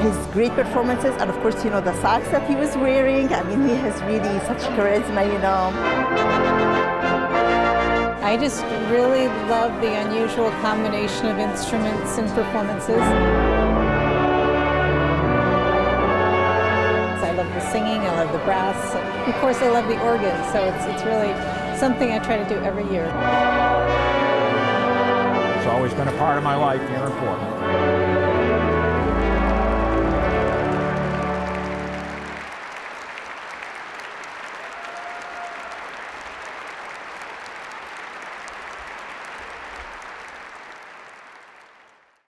His great performances, and of course, you know, the socks that he was wearing. I mean, he has really such charisma, you know. I just really love the unusual combination of instruments and performances. I love the singing, I love the brass. Of course, I love the organ, so it's, it's really something I try to do every year. It's always been a part of my life here in Portland.